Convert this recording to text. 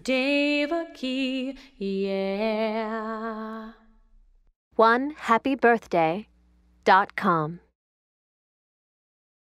Devaki, yeah. One happy birthday dot com.